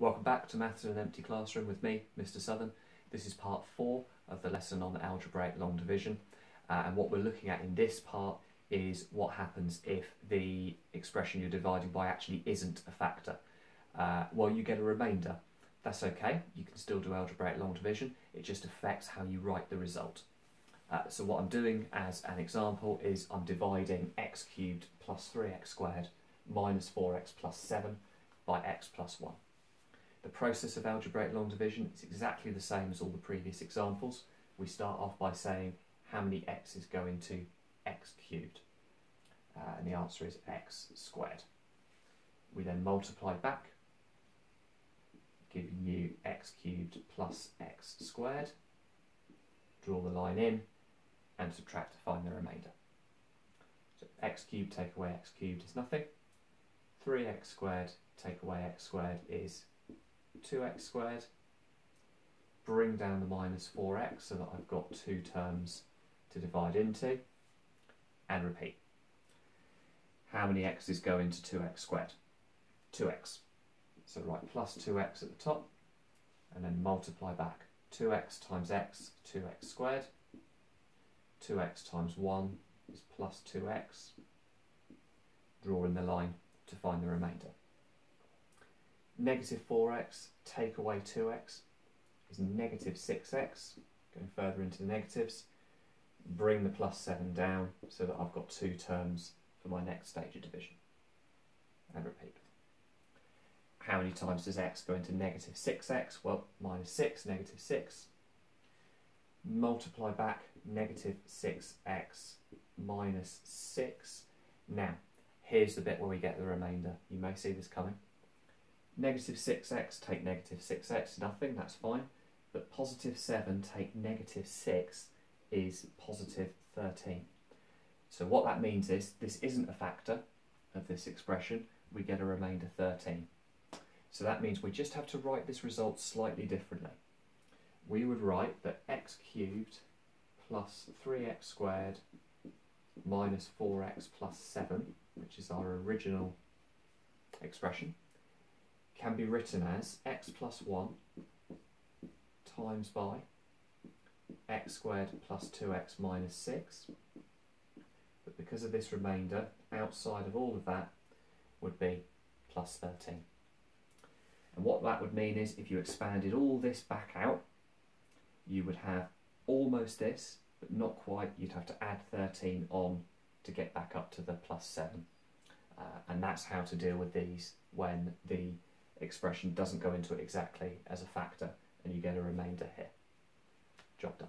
Welcome back to Maths in an Empty Classroom with me, Mr Southern. This is part four of the lesson on algebraic long division. Uh, and what we're looking at in this part is what happens if the expression you're dividing by actually isn't a factor. Uh, well, you get a remainder. That's okay, you can still do algebraic long division, it just affects how you write the result. Uh, so what I'm doing as an example is I'm dividing x cubed plus 3x squared minus 4x plus 7 by x plus 1. The process of algebraic long division is exactly the same as all the previous examples. We start off by saying how many x's go into x cubed, uh, and the answer is x squared. We then multiply back, giving you x cubed plus x squared. Draw the line in and subtract to find the remainder. So x cubed take away x cubed is nothing. 3x squared take away x squared is 2x squared. Bring down the minus 4x so that I've got two terms to divide into. And repeat. How many x's go into 2x squared? 2x. So write plus 2x at the top and then multiply back. 2x times x, 2x squared. 2x times 1 is plus 2x. Draw in the line to find the remainder. Negative 4x, take away 2x, is negative 6x. Going further into the negatives, bring the plus 7 down so that I've got two terms for my next stage of division. And repeat. How many times does x go into negative 6x? Well, minus 6, negative 6. Multiply back negative 6x minus 6. Now, here's the bit where we get the remainder. You may see this coming. Negative 6x take negative 6x, nothing, that's fine. But positive 7 take negative 6 is positive 13. So what that means is this isn't a factor of this expression, we get a remainder 13. So that means we just have to write this result slightly differently. We would write that x cubed plus 3x squared minus 4x plus 7, which is our original expression, can be written as x plus 1 times by x squared plus 2x minus 6. But because of this remainder, outside of all of that would be plus 13. And what that would mean is if you expanded all this back out, you would have almost this, but not quite. You'd have to add 13 on to get back up to the plus 7. Uh, and that's how to deal with these when the expression doesn't go into it exactly as a factor and you get a remainder here. Job done.